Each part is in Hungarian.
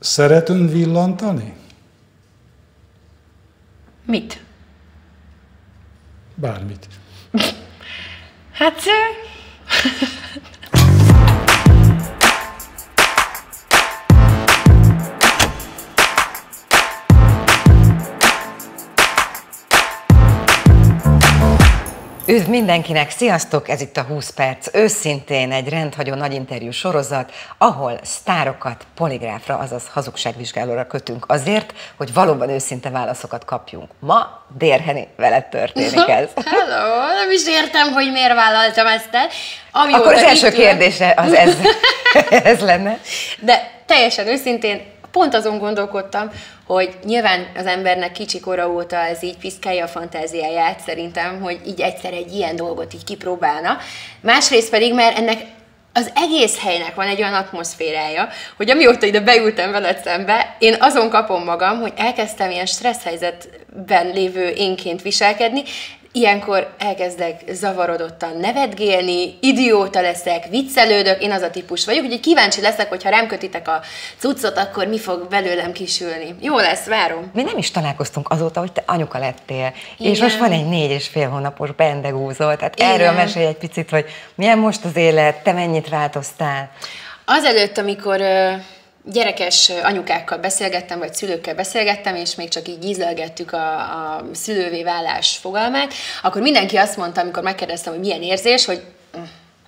Szeret ön villantani? Mit? Bármit. Hát... Üdv mindenkinek, sziasztok! Ez itt a 20 perc. Őszintén egy rendhagyó nagy interjú sorozat, ahol sztárokat poligráfra, azaz hazugságvizsgálóra kötünk azért, hogy valóban őszinte válaszokat kapjunk. Ma Dérheni veled történik ez. Hello, nem is értem, hogy miért vállaltam ezt el. Ami Akkor az első kérdése az ez, ez lenne. De teljesen őszintén pont azon gondolkodtam, hogy nyilván az embernek kicsi kora óta ez így piszkálja a fantáziáját szerintem, hogy így egyszer egy ilyen dolgot így kipróbálna. Másrészt pedig, mert ennek az egész helynek van egy olyan atmoszférája, hogy amióta ide beültem veled szembe, én azon kapom magam, hogy elkezdtem ilyen stressz helyzetben lévő énként viselkedni, Ilyenkor elkezdek zavarodottan nevetgélni, idióta leszek, viccelődök, én az a típus vagyok, úgyhogy kíváncsi leszek, hogy ha rám kötitek a cuccot, akkor mi fog belőlem kisülni. Jó lesz, várom. Mi nem is találkoztunk azóta, hogy te anyuka lettél, Igen. és most van egy négy és fél hónapos bendegúzó, tehát Igen. erről mesélj egy picit, hogy milyen most az élet, te mennyit változtál? Azelőtt, amikor gyerekes anyukákkal beszélgettem, vagy szülőkkel beszélgettem, és még csak így ízlelgettük a, a szülővé válás fogalmát, akkor mindenki azt mondta, amikor megkérdeztem, hogy milyen érzés, hogy hm,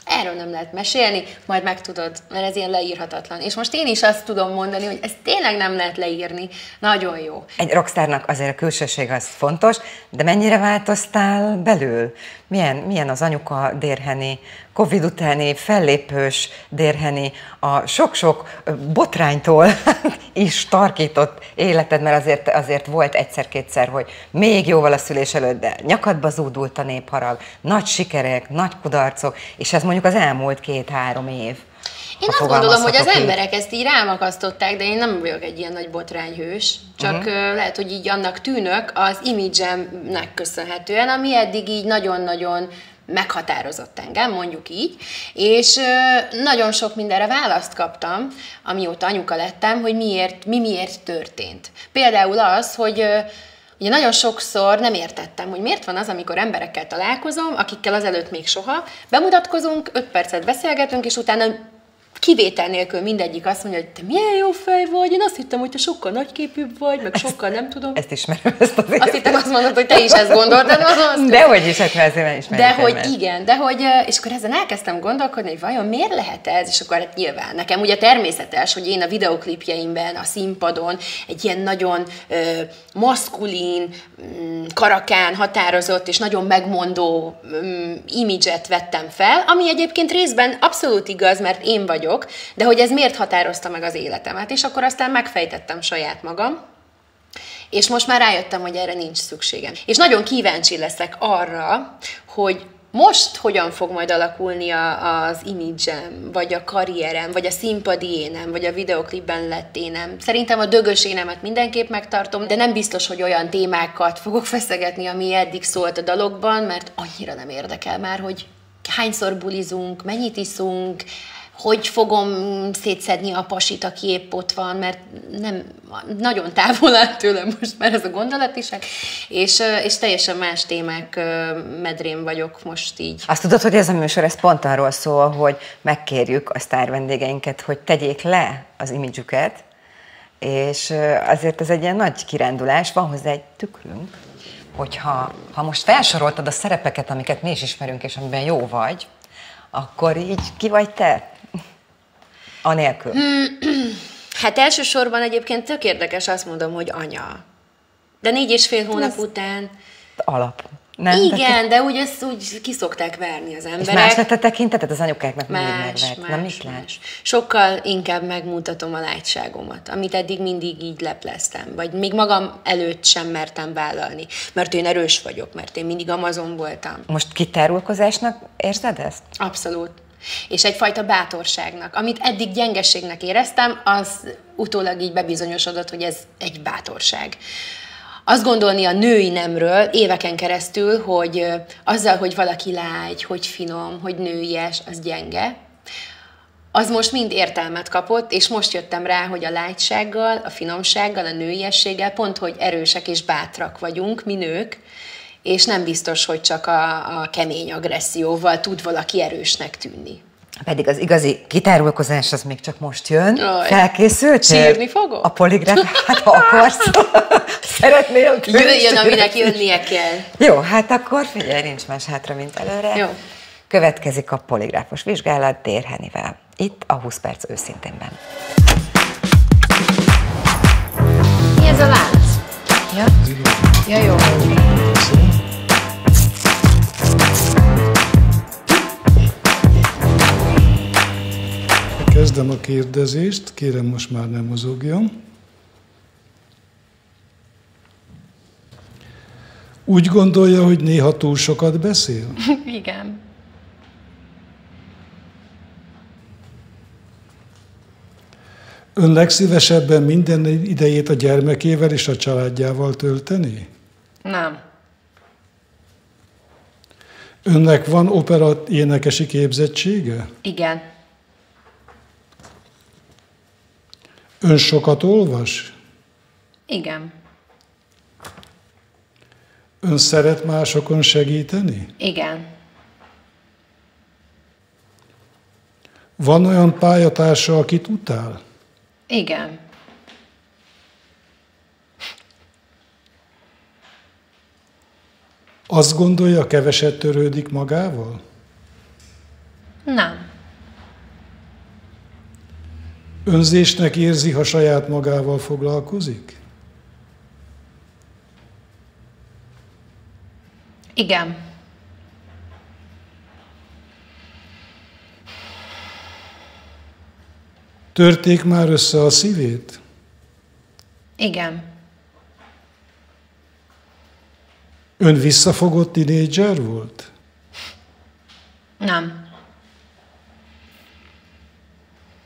erről nem lehet mesélni, majd megtudod, mert ez ilyen leírhatatlan. És most én is azt tudom mondani, hogy ezt tényleg nem lehet leírni. Nagyon jó. Egy rockstárnak azért a külsőség az fontos, de mennyire változtál belül? Milyen, milyen az anyuka Dérheni, Covid utáni fellépős Dérheni, a sok-sok botránytól is tarkított életed, mert azért, azért volt egyszer-kétszer, hogy még jóval a szülés előtt, de nyakadba zúdult a népharag, nagy sikerek, nagy kudarcok, és ez mondjuk az elmúlt két-három év. Én azt gondolom, hogy az így. emberek ezt így rámakasztották, de én nem vagyok egy ilyen nagy botrányhős, csak uh-huh. lehet, hogy így annak tűnök az imidzsemnek köszönhetően, ami eddig így nagyon-nagyon meghatározott engem, mondjuk így, és nagyon sok mindenre választ kaptam, amióta anyuka lettem, hogy miért, mi miért történt. Például az, hogy Ugye nagyon sokszor nem értettem, hogy miért van az, amikor emberekkel találkozom, akikkel azelőtt még soha, bemutatkozunk, öt percet beszélgetünk, és utána kivétel nélkül mindegyik azt mondja, hogy te milyen jó fej vagy, én azt hittem, hogy te sokkal nagyképűbb vagy, meg sokkal nem tudom. Ezt ismerem, ezt az Azt hittem, azt mondod, hogy te is ezt gondoltad. Az az de hogy is, hát ezért is De hogy igen, de hogy, és akkor ezen elkezdtem gondolkodni, hogy vajon miért lehet ez, és akkor hát nyilván nekem ugye természetes, hogy én a videoklipjeimben, a színpadon egy ilyen nagyon ö, maszkulin, mm, karakán, határozott és nagyon megmondó mm, imidzset vettem fel, ami egyébként részben abszolút igaz, mert én vagyok, vagyok, de hogy ez miért határozta meg az életemet. És akkor aztán megfejtettem saját magam, és most már rájöttem, hogy erre nincs szükségem. És nagyon kíváncsi leszek arra, hogy most hogyan fog majd alakulni a, az imidzsem, vagy a karrierem, vagy a színpadi énem, vagy a videoklipben lett énem. Szerintem a dögös énemet mindenképp megtartom, de nem biztos, hogy olyan témákat fogok feszegetni, ami eddig szólt a dalokban, mert annyira nem érdekel már, hogy hányszor bulizunk, mennyit iszunk, hogy fogom szétszedni a pasit, aki épp ott van, mert nem, nagyon távol áll tőlem most már ez a gondolatiság, és, és teljesen más témák medrén vagyok most így. Azt tudod, hogy ez a műsor, ez pont arról szól, hogy megkérjük a sztár vendégeinket, hogy tegyék le az imidzsüket, és azért ez egy ilyen nagy kirándulás, van hozzá egy tükrünk, hogyha ha most felsoroltad a szerepeket, amiket mi is ismerünk, és amiben jó vagy, akkor így ki vagy te? Anélkül. Hát elsősorban egyébként tök érdekes azt mondom, hogy anya. De négy és fél hónap Ez után... Alap. Nem? Igen, de úgy ezt úgy kiszokták verni az emberek. És más lett a tekintetet az anyukáknak más, mindig megvert. Más, Nem is más. Sokkal inkább megmutatom a látságomat, amit eddig mindig így lepleztem, vagy még magam előtt sem mertem vállalni, mert én erős vagyok, mert én mindig Amazon voltam. Most kitárulkozásnak érzed ezt? Abszolút és egyfajta bátorságnak. Amit eddig gyengeségnek éreztem, az utólag így bebizonyosodott, hogy ez egy bátorság. Azt gondolni a női nemről éveken keresztül, hogy azzal, hogy valaki lágy, hogy finom, hogy nőies, az gyenge. az most mind értelmet kapott, és most jöttem rá, hogy a lágysággal, a finomsággal, a nőiességgel pont, hogy erősek és bátrak vagyunk, mi nők, és nem biztos, hogy csak a, a kemény agresszióval tud valaki erősnek tűnni. Pedig az igazi kitárulkozás az még csak most jön. Aj. Felkészült? Sírni fogok? A poligraf, hát ha akarsz. Szeretnél? Jöjjön, aminek jönnie kell. Jó, hát akkor figyelj, nincs más hátra, mint előre. Jó. Következik a poligráfos vizsgálat Dérhenivel. Itt a 20 perc őszinténben. Mi ez a lánc? Ja? Ja, jó. Kezdem a kérdezést, kérem most már nem mozogjon. Úgy gondolja, hogy néha túl sokat beszél? Igen. Ön legszívesebben minden idejét a gyermekével és a családjával tölteni? Nem. Önnek van opera énekesi képzettsége? Igen. Ön sokat olvas? Igen. Ön szeret másokon segíteni? Igen. Van olyan pályatársa, akit utál? Igen. Azt gondolja, keveset törődik magával? Nem. Önzésnek érzi, ha saját magával foglalkozik? Igen. Törték már össze a szívét? Igen. Ön visszafogott tinédzser volt? Nem.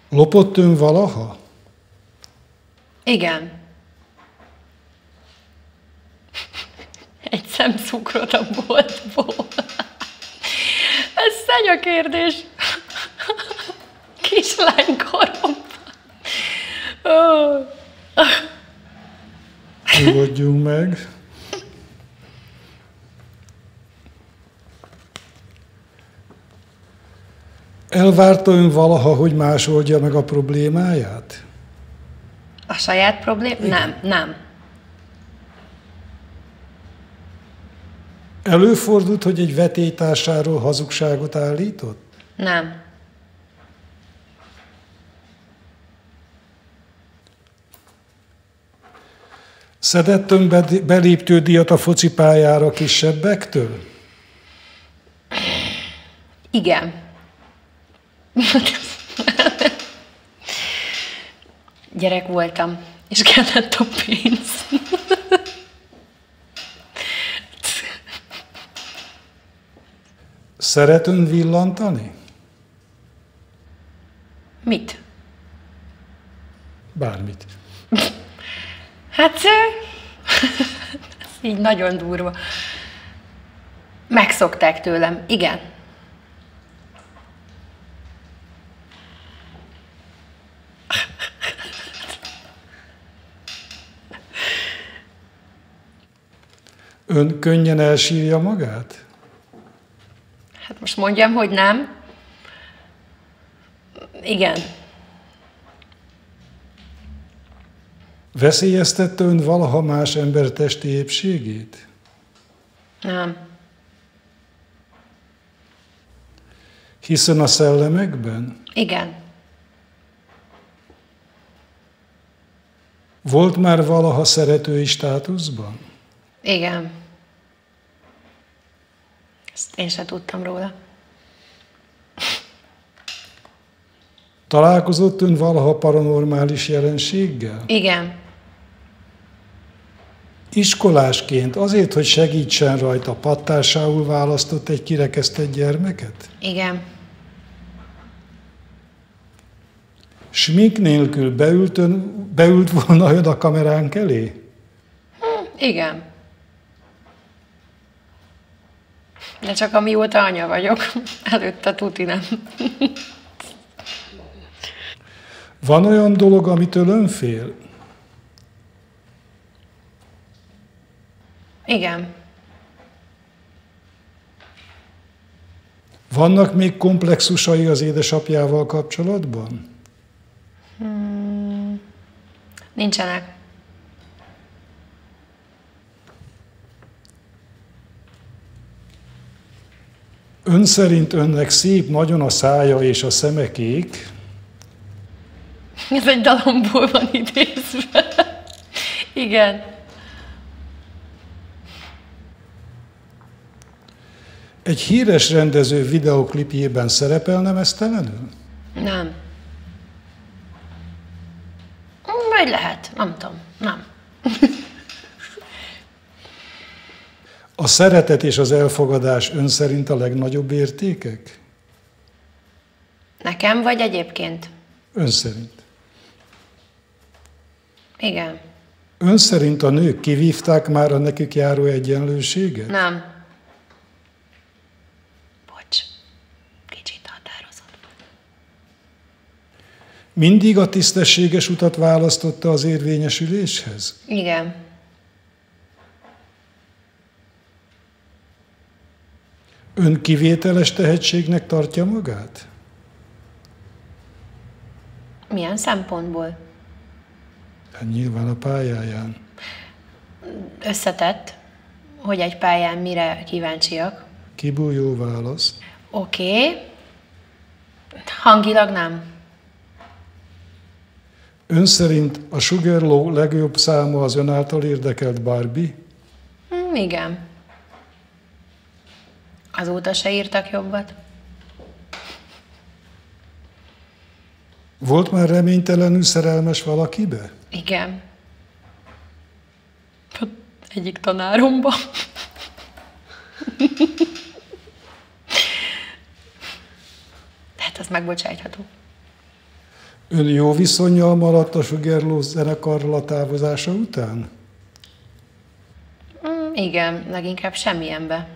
Lopott ön valaha? Igen. Egy szemcukrot a boltból. Ez szenny a kérdés. Kislánykoromban. Nyugodjunk meg. Elvárta ön valaha, hogy más oldja meg a problémáját? A saját problém? Nem, nem. Előfordult, hogy egy vetélytársáról hazugságot állított? Nem. Szedett ön be- beléptődíjat a focipályára kisebbektől? Igen. Gyerek voltam, és kellett a pénz. Szeret ön villantani? Mit? Bármit. Hát, ez így nagyon durva. Megszokták tőlem, igen. Ön könnyen elsírja magát? Hát most mondjam, hogy nem. Igen. Veszélyeztette ön valaha más ember testi épségét? Nem. Hiszen a szellemekben? Igen. Volt már valaha szeretői státuszban? Igen. Ezt én sem tudtam róla. Találkozott ön valaha paranormális jelenséggel? Igen. Iskolásként azért, hogy segítsen rajta, pattársául választott egy kirekesztett gyermeket? Igen. Smink nélkül beült, ön, beült volna ön a kameránk elé? Igen. De csak amióta anya vagyok. Előtte tuti nem. Van olyan dolog, amitől ön fél? Igen. Vannak még komplexusai az édesapjával kapcsolatban? Nincsenek. Ön szerint önnek szép nagyon a szája és a szeme kék, Ez egy dalomból van idézve. Igen. egy híres rendező videoklipjében szerepelne mesztelenül? Nem. Vagy lehet, nem tudom. Nem. A szeretet és az elfogadás ön szerint a legnagyobb értékek? Nekem vagy egyébként? Ön szerint. Igen. Ön szerint a nők kivívták már a nekük járó egyenlőséget? Nem. Bocs. Kicsit határozott. Mindig a tisztességes utat választotta az érvényesüléshez? Igen. Ön kivételes tehetségnek tartja magát? Milyen szempontból? Hát nyilván a pályáján. Összetett, hogy egy pályán mire kíváncsiak. Kibújó válasz. Oké. Okay. Hangilag nem. Ön szerint a Sugarlow legjobb száma az ön által érdekelt Barbie? Hm, igen. Azóta se írtak jobbat. Volt már reménytelenül szerelmes valakibe? Igen. Egyik tanáromba. Hát az megbocsájtható. Ön jó viszonyjal maradt a Sugarlow zenekarral a távozása után? Mm, igen, leginkább semmilyenbe.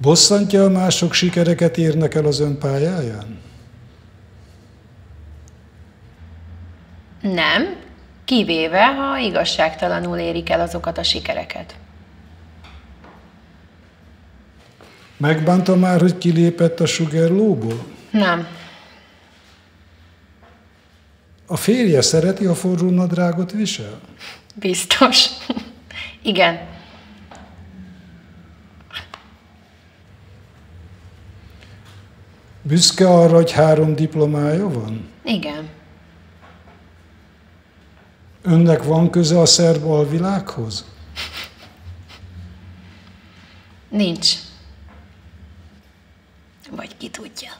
Bosszantja a mások sikereket érnek el az ön pályáján? Nem, kivéve, ha igazságtalanul érik el azokat a sikereket. Megbánta már, hogy kilépett a Sugarlow-ból? Nem. A férje szereti, a forró nadrágot visel? Biztos. Igen. Büszke arra, hogy három diplomája van? Igen. Önnek van köze a szerb alvilághoz? Nincs. Vagy ki tudja.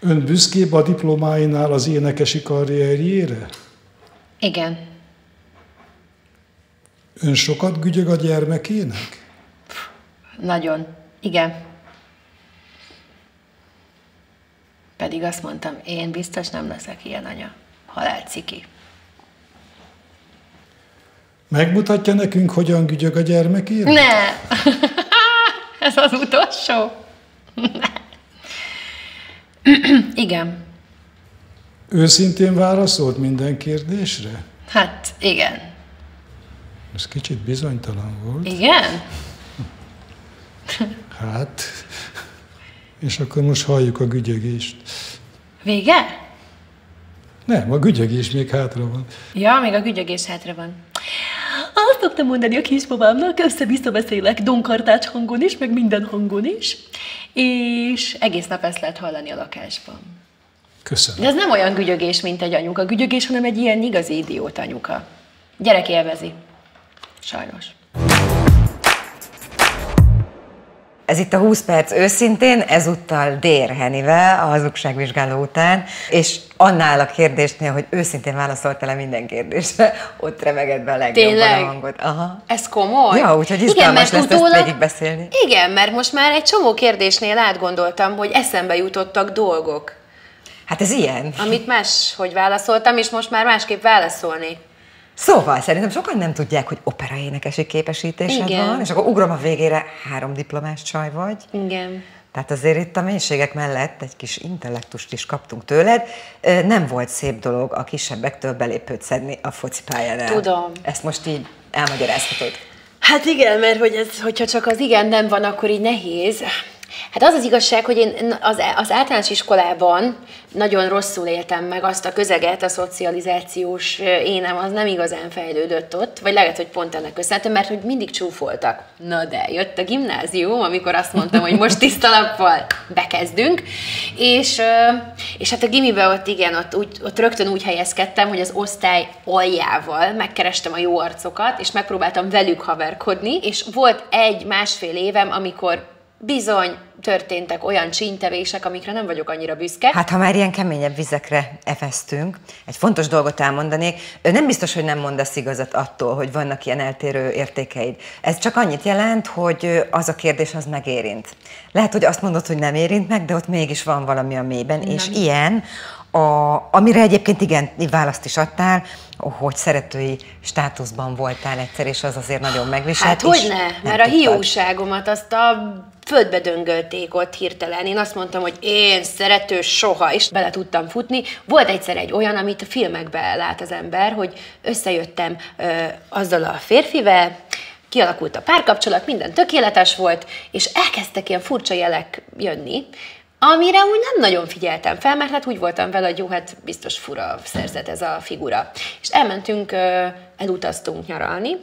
Ön büszkébb a diplomáinál az énekesi karrierjére? Igen. Ön sokat gügyög a gyermekének? Nagyon. Igen. Pedig azt mondtam, én biztos nem leszek ilyen anya. Halál ciki. Megmutatja nekünk, hogyan gügyög a gyermekének? Ne! Ez az utolsó. igen. Őszintén válaszolt minden kérdésre? Hát, igen. Ez kicsit bizonytalan volt. Igen? Hát, és akkor most halljuk a gügyögést. Vége? Nem, a gügyögés még hátra van. Ja, még a gügyögés hátra van. Azt szoktam mondani a kismamámnak, össze-vissza beszélek donkartács hangon is, meg minden hangon is, és egész nap ezt lehet hallani a lakásban. Köszönöm. De ez nem olyan gügyögés, mint egy anyuka gügyögés, hanem egy ilyen igazi idiót anyuka. Gyerek élvezi. Sajnos. Ez itt a 20 perc őszintén, ezúttal Dér Henivel a hazugságvizsgáló után, és annál a kérdésnél, hogy őszintén válaszoltál-e minden kérdésre, ott remeged be a legjobban Tényleg? a hangot. Aha. Ez komoly? Ja, úgyhogy izgalmas lesz ezt végigbeszélni. Igen, mert most már egy csomó kérdésnél átgondoltam, hogy eszembe jutottak dolgok, Hát ez ilyen. amit más, hogy válaszoltam, és most már másképp válaszolnék. Szóval szerintem sokan nem tudják, hogy operaénekesi képesítésed Igen. van, és akkor ugrom a végére, három diplomás csaj vagy. Igen. Tehát azért itt a mélységek mellett egy kis intellektust is kaptunk tőled. Nem volt szép dolog a kisebbektől belépőt szedni a focipályára. Tudom. Ezt most így elmagyarázhatod. Hát igen, mert hogy ez, hogyha csak az igen nem van, akkor így nehéz. Hát az az igazság, hogy én az, az általános iskolában nagyon rosszul éltem meg azt a közeget, a szocializációs énem az nem igazán fejlődött ott, vagy lehet, hogy pont ennek köszönhetően, mert hogy mindig csúfoltak. Na de, jött a gimnázium, amikor azt mondtam, hogy most tiszta lappal bekezdünk, és, és hát a gimiben ott igen, ott, úgy, ott rögtön úgy helyezkedtem, hogy az osztály aljával megkerestem a jó arcokat, és megpróbáltam velük haverkodni, és volt egy-másfél évem, amikor bizony történtek olyan csíntevések, amikre nem vagyok annyira büszke. Hát ha már ilyen keményebb vizekre efeztünk, egy fontos dolgot elmondanék, nem biztos, hogy nem mondasz igazat attól, hogy vannak ilyen eltérő értékeid. Ez csak annyit jelent, hogy az a kérdés az megérint. Lehet, hogy azt mondod, hogy nem érint meg, de ott mégis van valami a mélyben, nem. és ilyen, a, amire egyébként igen, választ is adtál, hogy szeretői státuszban voltál egyszer, és az azért nagyon megviselt. Hát hogy ne, mert a hiúságomat azt a földbe döngölték ott hirtelen. Én azt mondtam, hogy én szerető soha, és bele tudtam futni. Volt egyszer egy olyan, amit a filmekben lát az ember, hogy összejöttem ö, azzal a férfivel, kialakult a párkapcsolat, minden tökéletes volt, és elkezdtek ilyen furcsa jelek jönni, amire úgy nem nagyon figyeltem fel, mert hát úgy voltam vele, hogy jó, hát biztos fura szerzet ez a figura. És elmentünk, elutaztunk nyaralni,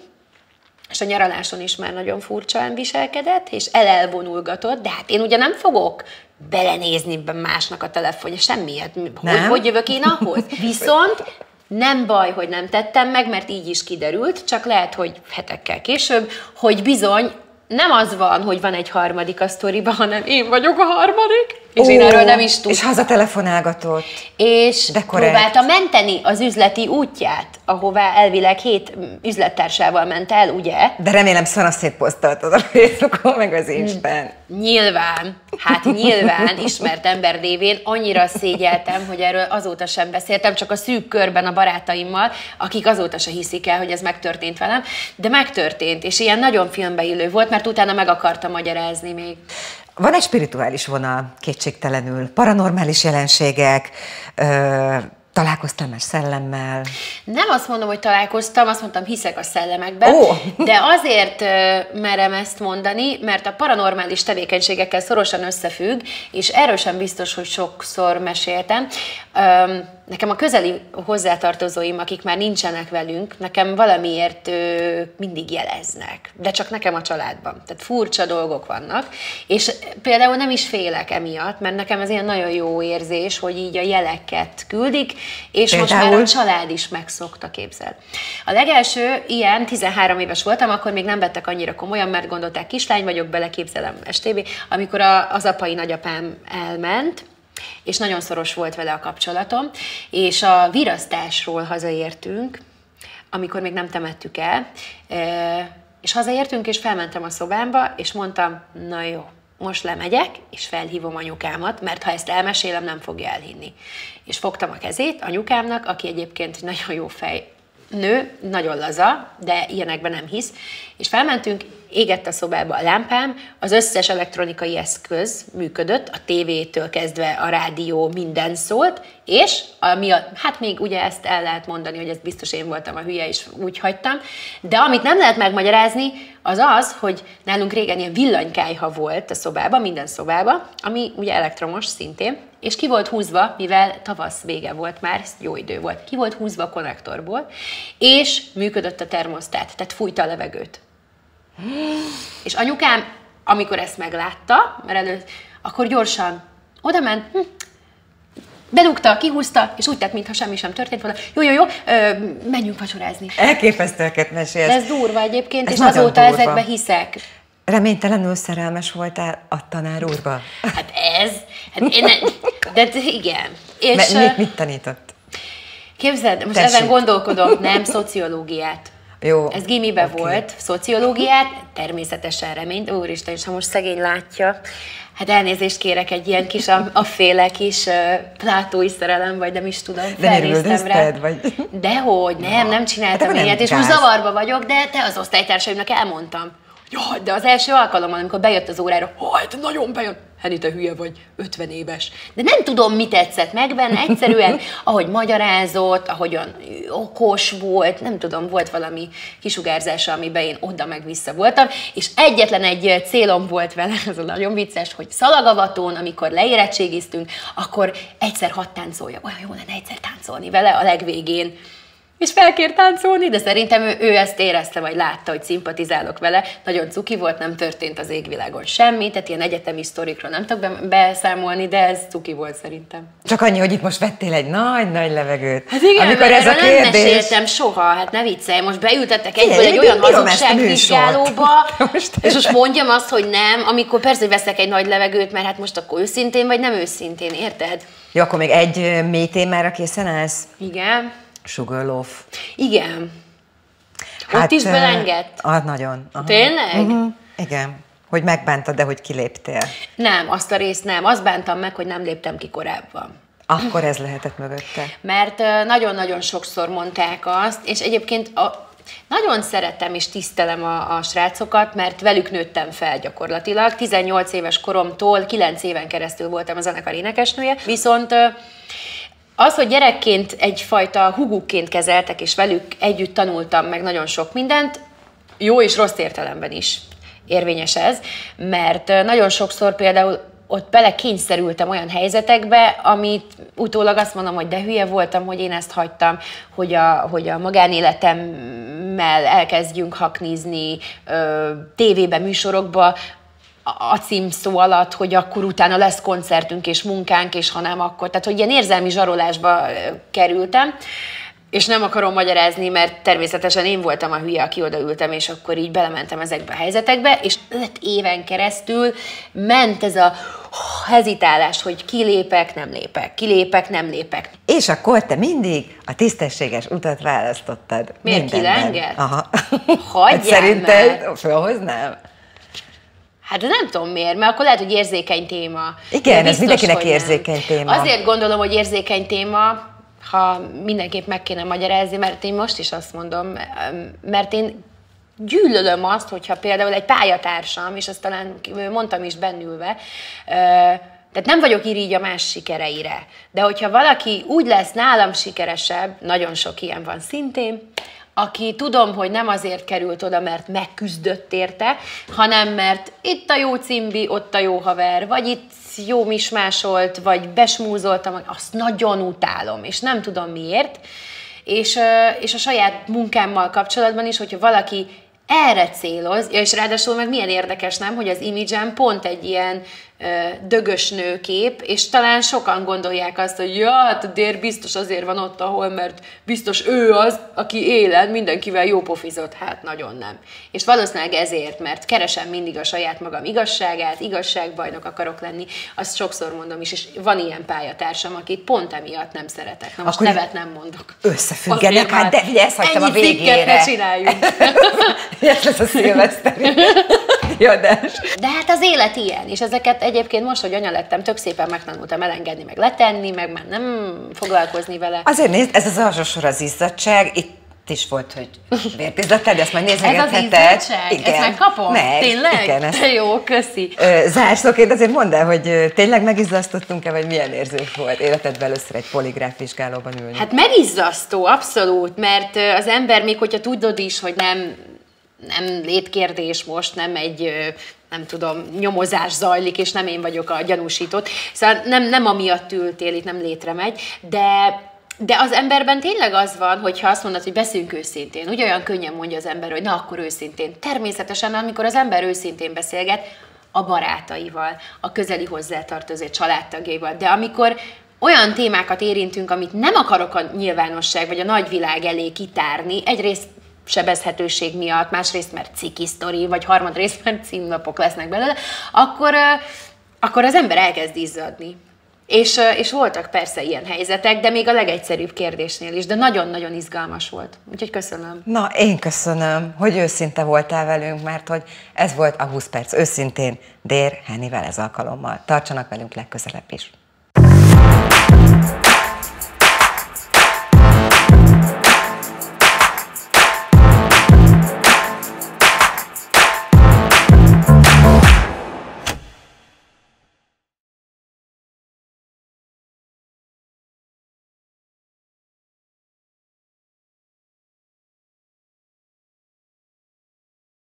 és a nyaraláson is már nagyon furcsán viselkedett, és elelvonulgatott, de hát én ugye nem fogok belenézni másnak a telefonja, semmiért. Hogy, hogy jövök én ahhoz? Viszont nem baj, hogy nem tettem meg, mert így is kiderült, csak lehet, hogy hetekkel később, hogy bizony nem az van, hogy van egy harmadik a sztoriban, hanem én vagyok a harmadik, és Ó, én erről nem is tudtam. És hazatelefonálgatott. És De próbálta menteni az üzleti útját, ahová elvileg hét üzlettársával ment el, ugye? De remélem szana szétposztoltad a Facebookon, meg az Instán. Nyilván, hát nyilván, ismert ember révén annyira szégyeltem, hogy erről azóta sem beszéltem, csak a szűk körben a barátaimmal, akik azóta se hiszik el, hogy ez megtörtént velem, de megtörtént, és ilyen nagyon filmbe illő volt, mert utána meg akartam magyarázni még. Van egy spirituális vonal, kétségtelenül, paranormális jelenségek, ö, Találkoztál már szellemmel? Nem azt mondom, hogy találkoztam, azt mondtam, hiszek a szellemekben, oh. de azért merem ezt mondani, mert a paranormális tevékenységekkel szorosan összefügg, és erről sem biztos, hogy sokszor meséltem. Um, nekem a közeli hozzátartozóim, akik már nincsenek velünk, nekem valamiért ö, mindig jeleznek, de csak nekem a családban. Tehát furcsa dolgok vannak, és például nem is félek emiatt, mert nekem ez ilyen nagyon jó érzés, hogy így a jeleket küldik, és például? most már a család is megszokta, képzel. A legelső ilyen, 13 éves voltam, akkor még nem vettek annyira komolyan, mert gondolták, kislány vagyok, beleképzelem STB, amikor a, az apai nagyapám elment, és nagyon szoros volt vele a kapcsolatom, és a virasztásról hazaértünk, amikor még nem temettük el, és hazaértünk, és felmentem a szobámba, és mondtam, na jó, most lemegyek, és felhívom anyukámat, mert ha ezt elmesélem, nem fogja elhinni. És fogtam a kezét anyukámnak, aki egyébként egy nagyon jó fej nő, nagyon laza, de ilyenekben nem hisz, és felmentünk, égett a szobába a lámpám, az összes elektronikai eszköz működött, a tévétől kezdve a rádió, minden szólt, és ami a, hát még ugye ezt el lehet mondani, hogy ez biztos én voltam a hülye, és úgy hagytam, de amit nem lehet megmagyarázni, az az, hogy nálunk régen ilyen villanykájha volt a szobában, minden szobában, ami ugye elektromos szintén, és ki volt húzva, mivel tavasz vége volt már, jó idő volt, ki volt húzva a konnektorból, és működött a termosztát, tehát fújta a levegőt. És anyukám, amikor ezt meglátta, mert előtt, akkor gyorsan oda ment, hm, bedugta, kihúzta, és úgy tett, mintha semmi sem történt volna. Jó, jó, jó, ö, menjünk vacsorázni. Elképesztőeket mesélsz. Ez durva egyébként, Ez és azóta durva. ezekbe hiszek. Reménytelenül szerelmes voltál a tanár úrba? Hát ez, hát én, de igen. És, mit, mit tanított? Képzeld, most Tessék. ezen gondolkodom, nem szociológiát. Jó. Ez gimibe okay. volt, szociológiát, természetesen reményt. Úristen, és ha most szegény látja, hát elnézést kérek egy ilyen kis, a, a féle kis uh, plátói szerelem, vagy nem is tudom, de felnéztem rá. Vagy? Dehogy, nem, nem csináltam hát, ilyet, és most zavarba vagyok, de te az osztálytársaimnak elmondtam. Jaj, de az első alkalommal, amikor bejött az órára, hogy nagyon bejött, Henny, te hülye vagy, 50 éves. De nem tudom, mi tetszett meg benne, egyszerűen, ahogy magyarázott, ahogyan okos volt, nem tudom, volt valami kisugárzása, amiben én oda meg vissza voltam, és egyetlen egy célom volt vele, ez a nagyon vicces, hogy szalagavatón, amikor leérettségiztünk, akkor egyszer hat táncolja, olyan jó lenne egyszer táncolni vele a legvégén és felkért táncolni, de szerintem ő, ő ezt érezte, vagy látta, hogy szimpatizálok vele. Nagyon cuki volt, nem történt az égvilágon semmi, tehát ilyen egyetemi sztorikról nem tudok be- beszámolni, de ez cuki volt szerintem. Csak annyi, hogy itt most vettél egy nagy-nagy levegőt. Hát igen, Amikor ez a erről nem kérdés... meséltem soha, hát ne viccelj, most beültettek egyből egy olyan hazugságvizsgálóba, és most mondjam azt, hogy nem, amikor persze, hogy veszek egy nagy levegőt, mert hát most akkor őszintén vagy nem őszintén, érted? Jó, akkor még egy mély témára készen állsz? Igen. Sugarloaf. Igen. Ott is belengett? Ah, nagyon. Aha. Tényleg? Uh-huh. Igen. Hogy megbántad, de hogy kiléptél. Nem, azt a részt nem. Azt bántam meg, hogy nem léptem ki korábban. Akkor ez lehetett mögötte. Mert nagyon-nagyon sokszor mondták azt, és egyébként a, nagyon szeretem és tisztelem a, a srácokat, mert velük nőttem fel gyakorlatilag. 18 éves koromtól 9 éven keresztül voltam a zenekar énekesnője, viszont az, hogy gyerekként egyfajta hugukként kezeltek, és velük együtt tanultam meg nagyon sok mindent, jó és rossz értelemben is érvényes ez, mert nagyon sokszor például ott bele kényszerültem olyan helyzetekbe, amit utólag azt mondom, hogy de hülye voltam, hogy én ezt hagytam, hogy a, hogy a magánéletemmel elkezdjünk haknizni ö, tévébe, műsorokba, a címszó alatt, hogy akkor utána lesz koncertünk és munkánk, és ha nem, akkor. Tehát, hogy ilyen érzelmi zsarolásba kerültem, és nem akarom magyarázni, mert természetesen én voltam a hülye, aki odaültem, és akkor így belementem ezekbe a helyzetekbe, és öt éven keresztül ment ez a hezitálás, hogy kilépek, nem lépek, kilépek, nem lépek. És akkor te mindig a tisztességes utat választottad. Miért kilengett? Aha. Hagyjál hát szerinted már. Hát nem tudom miért, mert akkor lehet, hogy érzékeny téma. Igen, De ez biztos, mindenkinek hogy nem. érzékeny téma. Azért gondolom, hogy érzékeny téma, ha mindenképp meg kéne magyarázni, mert én most is azt mondom, mert én gyűlölöm azt, hogyha például egy pályatársam, és azt talán mondtam is bennülve, tehát nem vagyok irigy a más sikereire, de hogyha valaki úgy lesz nálam sikeresebb, nagyon sok ilyen van szintén, aki tudom, hogy nem azért került oda, mert megküzdött érte, hanem mert itt a jó cimbi, ott a jó haver, vagy itt jó mismásolt, vagy besmúzoltam, azt nagyon utálom, és nem tudom miért. És, és a saját munkámmal kapcsolatban is, hogyha valaki erre céloz, és ráadásul meg milyen érdekes, nem, hogy az imidzsem pont egy ilyen dögös nőkép, és talán sokan gondolják azt, hogy ja, hát a dér biztos azért van ott, ahol, mert biztos ő az, aki élen mindenkivel jó pofizott, hát nagyon nem. És valószínűleg ezért, mert keresem mindig a saját magam igazságát, igazságbajnok akarok lenni, azt sokszor mondom is, és van ilyen pályatársam, akit pont emiatt nem szeretek. Na most Akkor nevet nem mondok. Összefüggenek, hát de figyelj, ezt hagytam a végére. ne csináljunk. Ez lesz a szilveszteri kiadás. De hát az élet ilyen, és ezeket egyébként most, hogy anya lettem, tök szépen megtanultam elengedni, meg letenni, meg már nem foglalkozni vele. Azért nézd, ez az alsó sor az izzadság, itt is volt, hogy vértizlattál, de ezt majd Ez az nézegetheted. izzadság? Ezt meg kapom? Meg, Tényleg? Igen, ezt jó, köszi. Zárszóként azért mondd el, hogy tényleg megizzasztottunk-e, vagy milyen érzés volt életedben először egy poligráf vizsgálóban ülni? Hát megizzasztó, abszolút, mert az ember még, hogyha tudod is, hogy nem, nem létkérdés most, nem egy nem tudom, nyomozás zajlik, és nem én vagyok a gyanúsított. Szóval nem, nem amiatt ültél, itt nem létre megy, de de az emberben tényleg az van, hogyha azt mondod, hogy beszéljünk őszintén, úgy olyan könnyen mondja az ember, hogy na akkor őszintén. Természetesen, amikor az ember őszintén beszélget, a barátaival, a közeli hozzátartozó családtagjaival, de amikor olyan témákat érintünk, amit nem akarok a nyilvánosság vagy a nagyvilág elé kitárni, egyrészt sebezhetőség miatt, másrészt mert ciki sztori, vagy harmadrészt mert címlapok lesznek belőle, akkor, akkor az ember elkezd izzadni. És, és voltak persze ilyen helyzetek, de még a legegyszerűbb kérdésnél is, de nagyon-nagyon izgalmas volt. Úgyhogy köszönöm. Na, én köszönöm, hogy őszinte voltál velünk, mert hogy ez volt a 20 perc őszintén Dér Hennivel ez alkalommal. Tartsanak velünk legközelebb is.